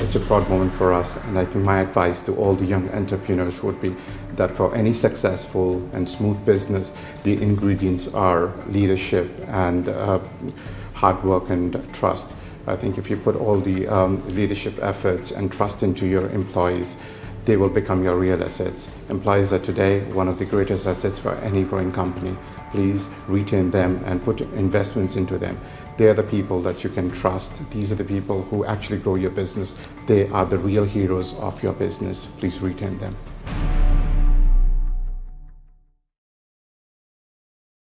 It's a proud moment for us, and I think my advice to all the young entrepreneurs would be that for any successful and smooth business, the ingredients are leadership and uh, hard work and trust. I think if you put all the um, leadership efforts and trust into your employees, they will become your real assets. Employees are today one of the greatest assets for any growing company. Please retain them and put investments into them. They are the people that you can trust. These are the people who actually grow your business. They are the real heroes of your business. Please retain them.